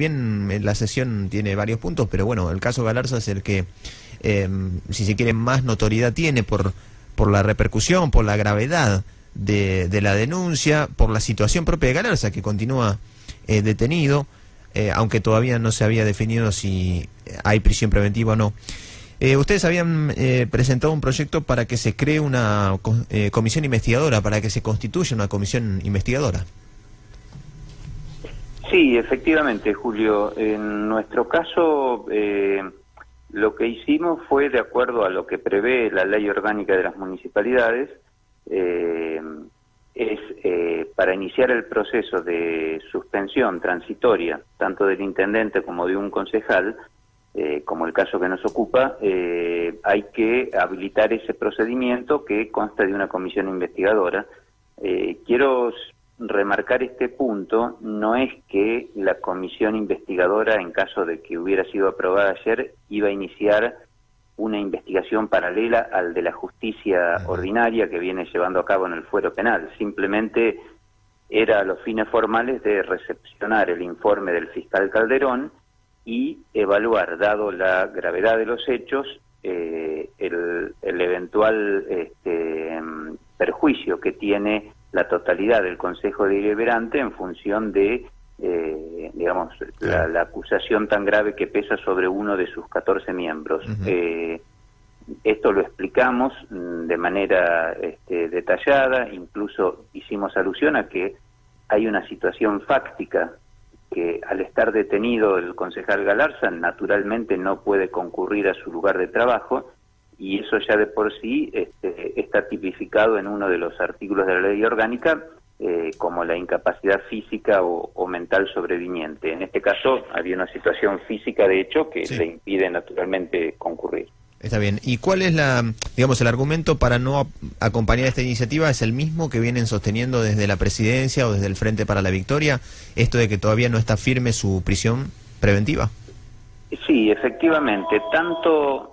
Bien, la sesión tiene varios puntos, pero bueno, el caso Galarza es el que, em, si se quiere, más notoriedad tiene por, por la repercusión, por la gravedad de, de la denuncia, por la situación propia de Galarza, que continúa eh, detenido, eh, aunque todavía no se había definido si hay prisión preventiva o no. Eh, ustedes habían presentado un proyecto para que se cree una comisión investigadora, para que se constituya una comisión investigadora. Sí, efectivamente, Julio. En nuestro caso, lo que hicimos fue de acuerdo a lo que prevé la ley orgánica de las municipalidades, eh, es eh, para iniciar el proceso de suspensión transitoria, tanto del intendente como de un concejal, eh, como el caso que nos ocupa, eh, hay que habilitar ese procedimiento que consta de una comisión investigadora. quiero remarcar este punto, no es que la comisión investigadora, en caso de que hubiera sido aprobada ayer, iba a iniciar una investigación paralela al de la justicia ordinaria que viene llevando a cabo en el fuero penal. Simplemente era a los fines formales de recepcionar el informe del fiscal Calderón y evaluar, dado la gravedad de los hechos, eh, el, eventual este, perjuicio que tiene la totalidad del Consejo Deliberante en función de eh, digamos, la, acusación tan grave que pesa sobre uno de sus 14 miembros. Eh, esto lo explicamos mm, de manera este, detallada, incluso hicimos alusión a que hay una situación fáctica que al estar detenido el concejal Galarza naturalmente no puede concurrir a su lugar de trabajo y eso ya de por sí este, está tipificado en uno de los artículos de la ley orgánica eh, como la incapacidad física o, mental sobreviniente. En este caso había una situación física, de hecho, que le impide naturalmente concurrir. Está bien. ¿Y cuál es la, digamos, el argumento para no acompañar esta iniciativa? ¿Es el mismo que vienen sosteniendo desde la presidencia o desde el Frente para la Victoria? Esto de que todavía no está firme su prisión preventiva. Sí, efectivamente. Tanto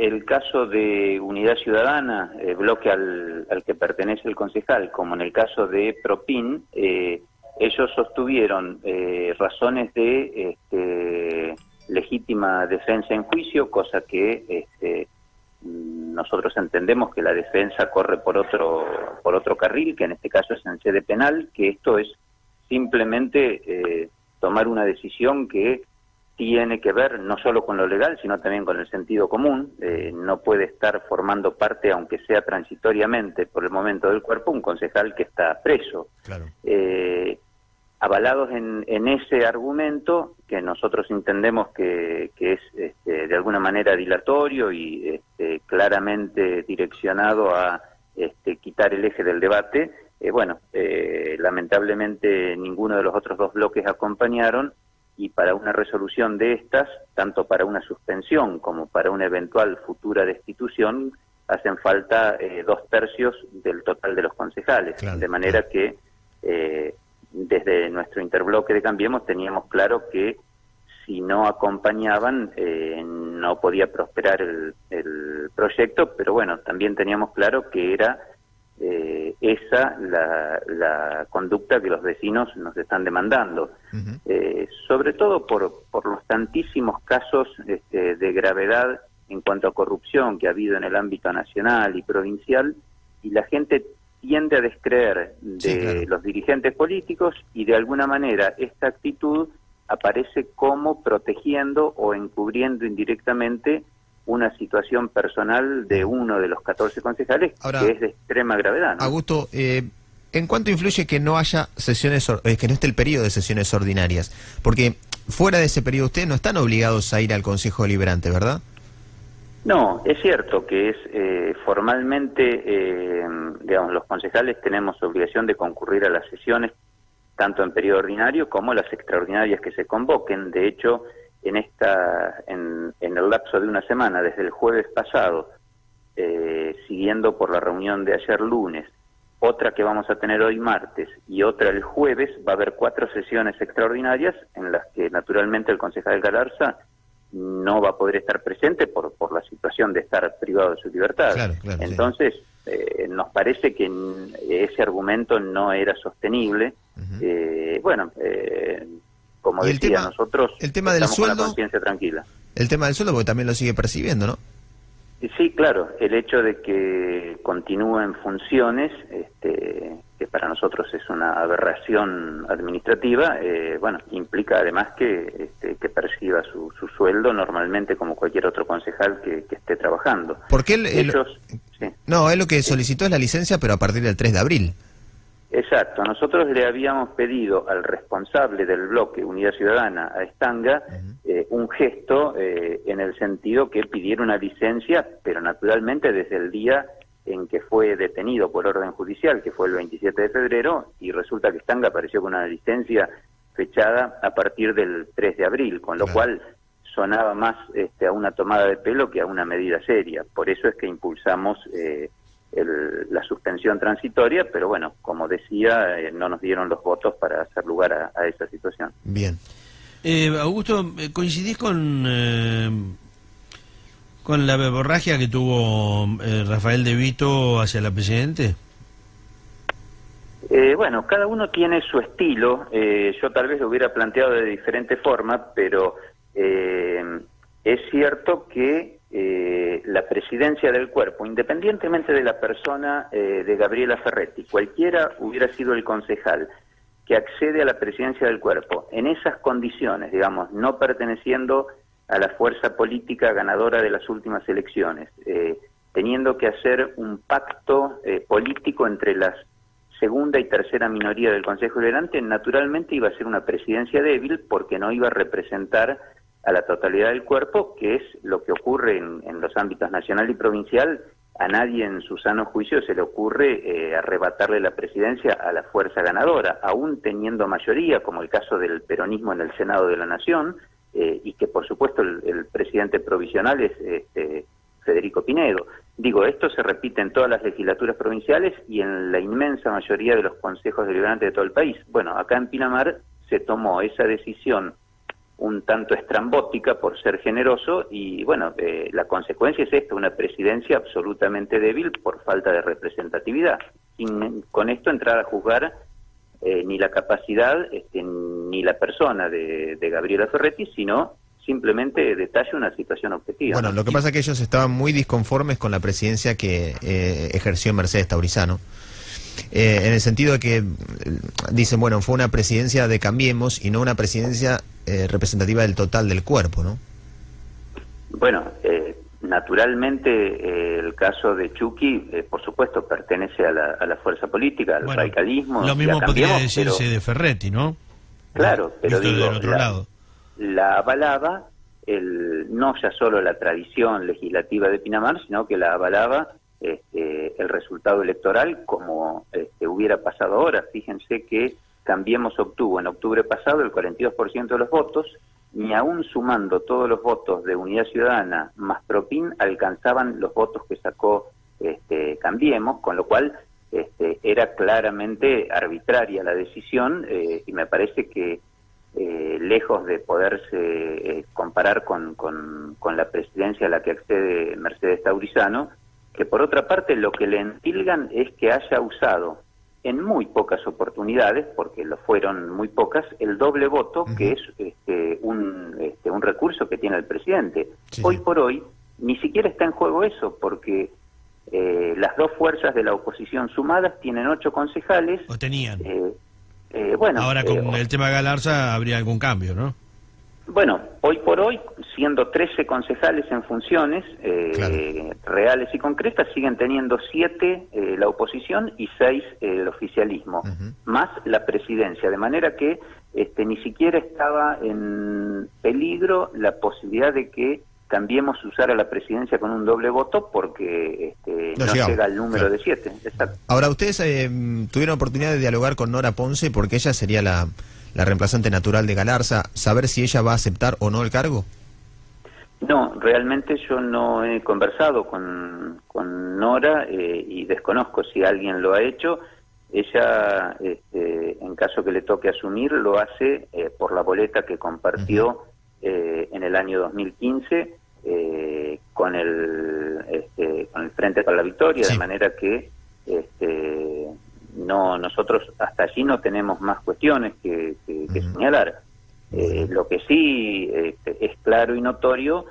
el caso de Unidad Ciudadana, el bloque al, que pertenece el concejal, como en el caso de Propin, eh, ellos sostuvieron eh, razones de este, legítima defensa en juicio, cosa que este, nosotros entendemos que la defensa corre por otro por otro carril, que en este caso es en sede penal, que esto es simplemente eh, tomar una decisión que tiene que ver no solo con lo legal, sino también con el sentido común. Eh, no puede estar formando parte, aunque sea transitoriamente, por el momento del cuerpo, un concejal que está preso. Eh, avalados en, ese argumento, que nosotros entendemos que, es este, de alguna manera dilatorio y este, claramente direccionado a este, quitar el eje del debate, eh, bueno, lamentablemente ninguno de los otros dos bloques acompañaron y para una resolución de estas, tanto para una suspensión como para una eventual futura destitución, hacen falta eh, dos tercios del total de los concejales, de manera que eh, desde nuestro interbloque de Cambiemos teníamos claro que si no acompañaban eh, no podía prosperar el, el proyecto, pero bueno, también teníamos claro que era eh, esa la, la, conducta que los vecinos nos están demandando, eh, sobre todo por, por los tantísimos casos este, de gravedad en cuanto a corrupción que ha habido en el ámbito nacional y provincial, y la gente tiende a descreer de los dirigentes políticos y de alguna manera esta actitud aparece como protegiendo o encubriendo indirectamente una situación personal de uno de los 14 concejales que es de extrema gravedad. Augusto, eh, ¿en cuánto influye que no haya sesiones, eh, que no esté el periodo de sesiones ordinarias? Porque fuera de ese periodo ustedes no están obligados a ir al Consejo Deliberante, ¿verdad? No, es cierto que es eh, formalmente, eh, digamos, los concejales tenemos obligación de concurrir a las sesiones tanto en periodo ordinario como las extraordinarias que se convoquen. De hecho, en esta en, el lapso de una semana desde el jueves pasado eh, siguiendo por la reunión de ayer lunes otra que vamos a tener hoy martes y otra el jueves va a haber cuatro sesiones extraordinarias en las que naturalmente el concejal Galarza no va a poder estar presente por, por la situación de estar privado de su libertad. Entonces, eh, nos parece que ese argumento no era sostenible. eh, bueno, eh, como decía, nosotros el tema del sueldo, con la conciencia tranquila. El tema del sueldo, porque también lo sigue percibiendo, ¿no? Sí, claro, el hecho de que continúe en funciones, este, que para nosotros es una aberración administrativa, eh, bueno, implica además que, este, que perciba su, sueldo normalmente como cualquier otro concejal que, esté trabajando. Porque él, no, él lo que solicitó es la licencia, pero a partir del 3 de abril. Exacto, nosotros le habíamos pedido al responsable del bloque Unidad Ciudadana, a Estanga, eh, un gesto eh, en el sentido que pidiera una licencia, pero naturalmente desde el día en que fue detenido por orden judicial, que fue el 27 de febrero, y resulta que Estanga apareció con una licencia fechada a partir del 3 de abril, con lo cual sonaba más este, a una tomada de pelo que a una medida seria. Por eso es que impulsamos eh, la suspensión transitoria, pero bueno, como decía, eh, no nos dieron los votos para hacer lugar a, esa situación. Bien. Eh, Augusto, eh, ¿coincidís con, eh, con la borragia que tuvo Rafael De Vito hacia la Presidente? bueno, cada uno tiene su estilo. yo tal vez lo hubiera planteado de diferente forma, pero es cierto que eh, la presidencia del cuerpo, independientemente de la persona eh, de Gabriela Ferretti, cualquiera hubiera sido el concejal que accede a la presidencia del cuerpo en esas condiciones, digamos, no perteneciendo a la fuerza política ganadora de las últimas elecciones, eh, teniendo que hacer un pacto político entre las segunda y tercera minoría del Consejo Liberante, naturalmente iba a ser una presidencia débil porque no iba a representar a la totalidad del cuerpo, que es lo que ocurre en, los ámbitos nacional y provincial. A nadie en su sano juicio se le ocurre eh, arrebatarle la presidencia a la fuerza ganadora, aún teniendo mayoría, como el caso del peronismo en el Senado de la Nación, eh, y que por supuesto el, presidente provisional es este, Federico Pinedo. Digo, esto se repite en todas las legislaturas provinciales y en la inmensa mayoría de los consejos deliberantes de todo el país. Bueno, acá en Pinamar se tomó esa decisión un tanto estrambótica por ser generoso y bueno, eh, la consecuencia es esta, una presidencia absolutamente débil por falta de representatividad. Sin con esto entrar a juzgar eh, ni la capacidad este, ni la persona de, Gabriela Ferretti, sino simplemente detalle una situación objetiva. Bueno, lo que pasa es que ellos estaban muy disconformes con la presidencia que eh, ejerció Mercedes Taurizano. en el sentido de que dicen, bueno, fue una presidencia de Cambiemos y no una presidencia eh, representativa del total del cuerpo, ¿no? Bueno, eh, naturalmente eh, el caso de Chucky, por supuesto, pertenece a la, fuerza política, al radicalismo. Lo mismo podría decirse de Ferretti, ¿no? Claro, pero digo, otro la, lado. la avalaba el, no ya solo la tradición legislativa de Pinamar, sino que la avalaba este, el resultado electoral como este, hubiera pasado ahora. Fíjense que Cambiemos obtuvo en octubre pasado el 42% de los votos, ni aún sumando todos los votos de Unidad Ciudadana más Propin alcanzaban los votos que sacó este, Cambiemos, con lo cual este, era claramente arbitraria la decisión eh, y me parece que eh, lejos de poderse eh, comparar con, con, con, la presidencia a la que accede Mercedes Taurizano, que por otra parte lo que le entilgan es que haya usado en muy pocas oportunidades, porque lo fueron muy pocas, el doble voto, que es este, un, este, un recurso que tiene el presidente. hoy por hoy ni siquiera está en juego eso, porque eh, las dos fuerzas de la oposición sumadas tienen ocho concejales. O tenían. Eh, eh, bueno, Ahora con el tema Galarza habría algún cambio, ¿no? Bueno, hoy por hoy, siendo 13 concejales en funciones eh, reales y concretas, siguen teniendo 7 eh, la oposición y 6 el oficialismo, más la presidencia, de manera que este, ni siquiera estaba en peligro la posibilidad de que cambiemos usar a la presidencia con un doble voto porque este, no, llega al número de 7. Ahora, ustedes eh, tuvieron oportunidad de dialogar con Nora Ponce porque ella sería la la reemplazante natural de Galarza, saber si ella va a aceptar o no el cargo? No, realmente yo no he conversado con, con Nora eh, y desconozco si alguien lo ha hecho. Ella, este, en caso que le toque asumir, lo hace eh, por la boleta que compartió eh, en el año 2015 con, el, este, con el Frente para la Victoria, de manera que no nosotros hasta allí no tenemos más cuestiones que, señalar. Eh, lo que sí este, es claro y notorio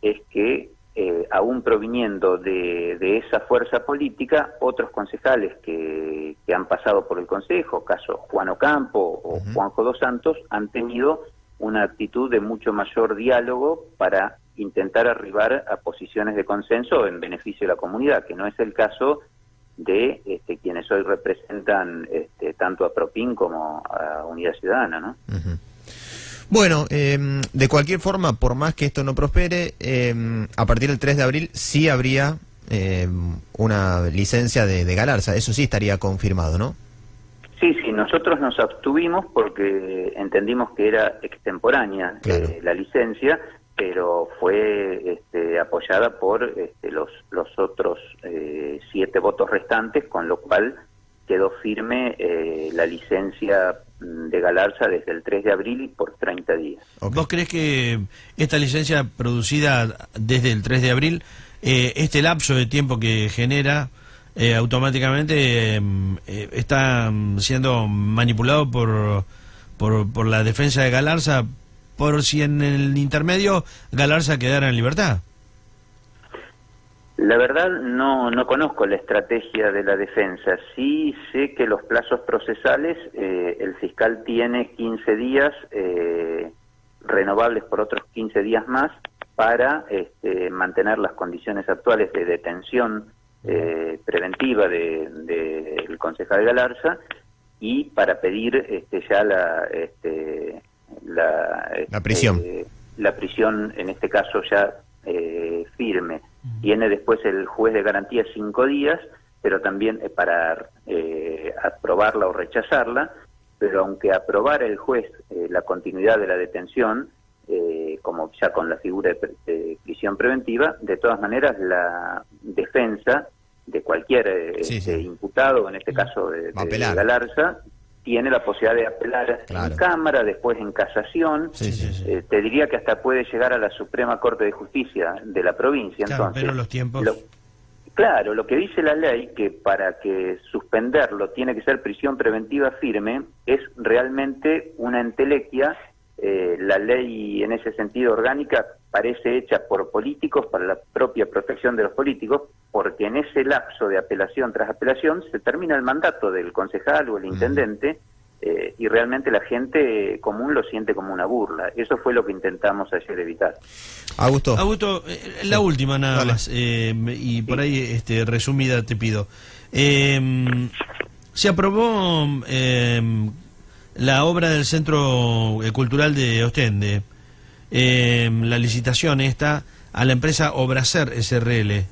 es que eh, aún proviniendo de, de, esa fuerza política, otros concejales que, que, han pasado por el Consejo, caso Juan Ocampo o Juanjo dos Santos, han tenido una actitud de mucho mayor diálogo para intentar arribar a posiciones de consenso en beneficio de la comunidad, que no es el caso de este, quienes hoy representan este, tanto a Propin como a Unidad Ciudadana, ¿no? Bueno, eh, de cualquier forma, por más que esto no prospere, eh, a partir del 3 de abril sí habría eh, una licencia de, de, Galarza, eso sí estaría confirmado, ¿no? Sí, sí, nosotros nos abstuvimos porque entendimos que era extemporánea Claro. eh, la licencia, pero fue este, apoyada por este, los, los otros eh, siete votos restantes, con lo cual quedó firme eh, la licencia mm, de Galarza desde el 3 de abril y por 30 días. ¿Vos crees que esta licencia producida desde el 3 de abril, eh, este lapso de tiempo que genera, eh, automáticamente eh, eh, está mm, siendo manipulado por, por, por la defensa de Galarza, por si en el intermedio Galarza quedara en libertad? La verdad no, no conozco la estrategia de la defensa. Sí sé que los plazos procesales, eh, el fiscal tiene 15 días eh, renovables por otros 15 días más para este, mantener las condiciones actuales de detención eh, preventiva del de, de concejal Galarza y para pedir este, ya la, este, la, La prisión. este, la prisión, en este caso ya eh, firme. Tiene después el juez de garantía cinco días, pero también eh, para eh, aprobarla o rechazarla, pero aunque aprobara el juez eh, la continuidad de la detención, eh, como ya con la figura de, pre- de prisión preventiva, de todas maneras la defensa de cualquier eh, Sí, este, sí. imputado, en este caso de, de. Galarza, tiene la posibilidad de apelar Claro. en Cámara, después en casación, Sí, sí, sí. eh, te diría que hasta puede llegar a la Suprema Corte de Justicia de la provincia. Claro, Entonces, pero los tiempos... lo- claro, lo que dice la ley, que para que suspenderlo tiene que ser prisión preventiva firme, es realmente una entelequia. Eh, la ley en ese sentido orgánica parece hecha por políticos para la propia protección de los políticos, porque en ese lapso de apelación tras apelación se termina el mandato del concejal o el intendente eh, y realmente la gente común lo siente como una burla. Eso fue lo que intentamos ayer evitar. Augusto. Augusto, eh, la última nada Dale. más, eh, y por ahí este, resumida te pido. Eh, se aprobó eh, la obra del Centro Cultural de Ostende, eh, la licitación esta a la empresa Obracer SRL.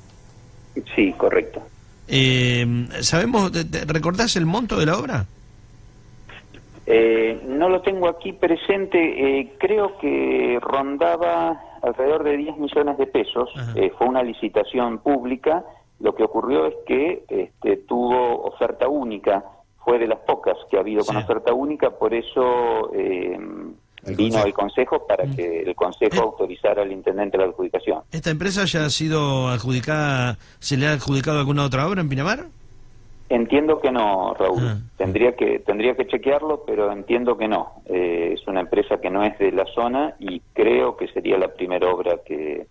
Sí, correcto. Eh, ¿Sabemos, te- te- recordás el monto de la obra? Eh, no lo tengo aquí presente, eh, creo que rondaba alrededor de 10 millones de pesos. Eh, fue una licitación pública, lo que ocurrió es que este, tuvo oferta única, fue de las pocas que ha habido con Sí. oferta única, por eso eh, El vino consejo. el Consejo para Mm. que el Consejo Eh. autorizara al Intendente la adjudicación. ¿Esta empresa ya ha sido adjudicada, se le ha adjudicado alguna otra obra en Pinamar? Entiendo que no, Raúl. Ah. Tendría que tendría que chequearlo, pero entiendo que no. Eh, es una empresa que no es de la zona y creo que sería la primera obra que,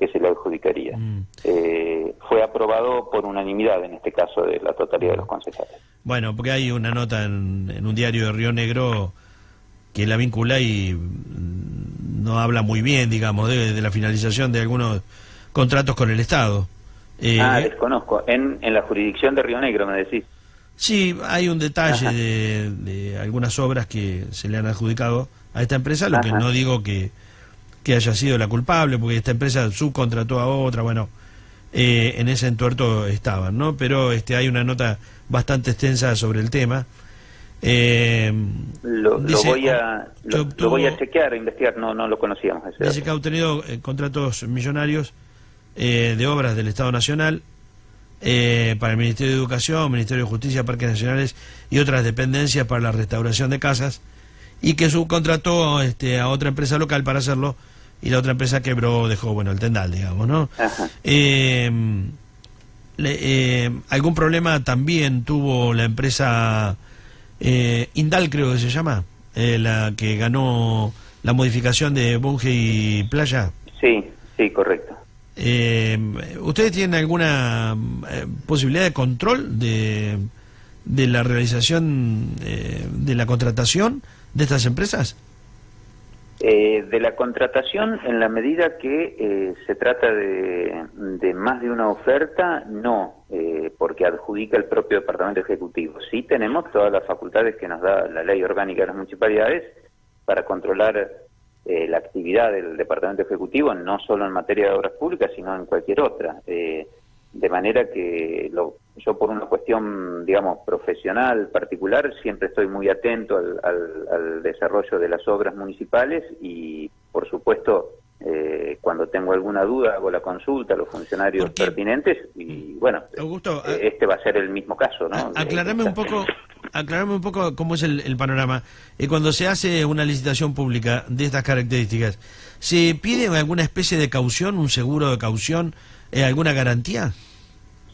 que se le adjudicaría. Mm. Eh, fue aprobado por unanimidad, en este caso, de la totalidad de los concejales. Bueno, porque hay una nota en, en un diario de Río Negro que la vincula y mm, no habla muy bien, digamos, de, de la finalización de algunos contratos con el Estado. Eh, ah, desconozco. En, en la jurisdicción de Río Negro, me decís. sí, hay un detalle de, de algunas obras que se le han adjudicado a esta empresa, lo que no digo que, que haya sido la culpable, porque esta empresa subcontrató a otra, bueno, eh, en ese entuerto estaban, ¿no? Pero este hay una nota bastante extensa sobre el tema. Eh, Lo, voy a lo, lo voy a chequear, a investigar. No, no lo conocíamos. ese Dice dato. que ha obtenido eh, contratos millonarios eh, de obras del Estado Nacional eh, para el Ministerio de Educación, Ministerio de Justicia, Parques Nacionales y otras dependencias para la restauración de casas y que subcontrató este, a otra empresa local para hacerlo y la otra empresa quebró, dejó, bueno, el tendal, digamos, ¿no? Eh, le- eh, algún problema también tuvo la empresa eh, Indal, creo que se llama, eh, la que ganó la modificación de Bunge y Playa. Sí, sí, correcto. Eh, ¿Ustedes tienen alguna eh, posibilidad de control de, de la realización eh, de la contratación de estas empresas? Eh, de la contratación, en la medida que eh, se trata de, de, más de una oferta, no, eh, porque adjudica el propio Departamento Ejecutivo. Sí tenemos todas las facultades que nos da la Ley Orgánica de las Municipalidades para controlar eh, la actividad del Departamento Ejecutivo, no solo en materia de obras públicas, sino en cualquier otra. Eh, de manera que lo, yo por una cuestión, digamos, profesional, particular, siempre estoy muy atento al, al, al desarrollo de las obras municipales y, por supuesto, eh, cuando tengo alguna duda hago la consulta a los funcionarios Porque, pertinentes y, bueno, Augusto, eh, este va a ser el mismo caso, ¿no? Aclarame un poco, aclarame un poco cómo es el, el panorama. Eh, cuando se hace una licitación pública de estas características, ¿se pide alguna especie de caución, un seguro de caución? Eh, ¿Alguna garantía?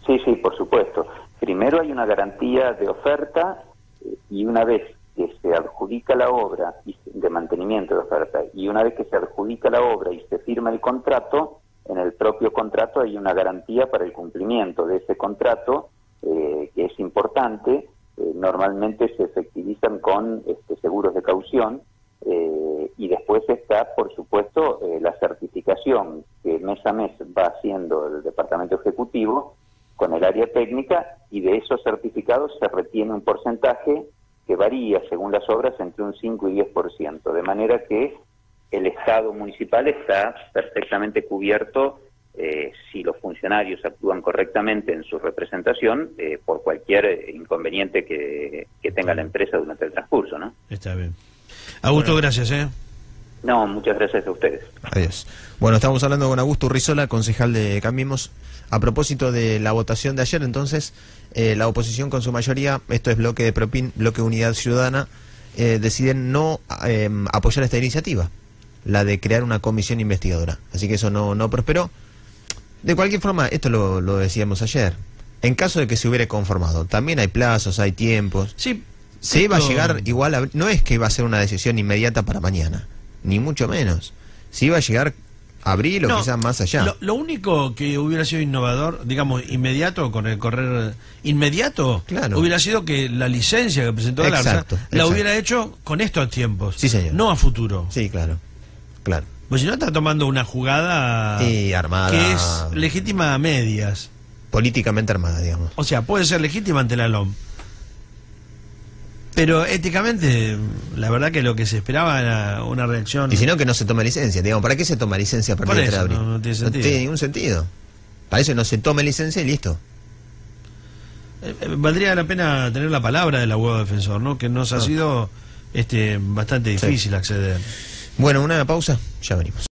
Sí, sí, por supuesto. Primero hay una garantía de oferta eh, y una vez que se adjudica la obra de mantenimiento de oferta y una vez que se adjudica la obra y se firma el contrato, en el propio contrato hay una garantía para el cumplimiento de ese contrato eh, que es importante. Eh, normalmente se efectivizan con este, seguros de caución eh, y después está, por supuesto, eh, la certificación que mes a mes va haciendo el Departamento Ejecutivo con el área técnica y de esos certificados se retiene un porcentaje que varía según las obras entre un 5 y 10%, de manera que el Estado municipal está perfectamente cubierto eh, si los funcionarios actúan correctamente en su representación eh, por cualquier inconveniente que, que, tenga la empresa durante el transcurso, ¿no? Está bien. Augusto, bueno. gracias, ¿eh? No, muchas gracias a ustedes. Adiós. Bueno, estamos hablando con Augusto Rizola, concejal de Cambiemos. A propósito de la votación de ayer, entonces, eh, la oposición con su mayoría, esto es bloque de Propin, bloque Unidad Ciudadana, eh, deciden no eh, apoyar esta iniciativa, la de crear una comisión investigadora. Así que eso no, no prosperó. De cualquier forma, esto lo, lo decíamos ayer. En caso de que se hubiera conformado, también hay plazos, hay tiempos. Sí. Se iba a llegar igual, a, no es que iba a ser una decisión inmediata para mañana, ni mucho menos. Se iba a llegar abril o no, quizás más allá. Lo, lo, único que hubiera sido innovador, digamos, inmediato, con el correr inmediato, claro. hubiera sido que la licencia que presentó Galarza exacto, la hubiera hecho con estos tiempos. Sí, señor. No a futuro. Sí, claro. Claro. Pues si no está tomando una jugada armada. que es legítima a medias. Políticamente armada, digamos. O sea, puede ser legítima ante la LOM. Pero éticamente, la verdad que lo que se esperaba era una reacción. Y si no, que no se tome licencia. Digamos, ¿para qué se toma licencia a partir Por eso? No, no, tiene sentido. no tiene ningún sentido. Para eso no se tome licencia y listo. Eh, eh, valdría la pena tener la palabra del abogado defensor, ¿no? Que nos ha sido este bastante difícil sí. acceder. Bueno, una pausa, ya venimos.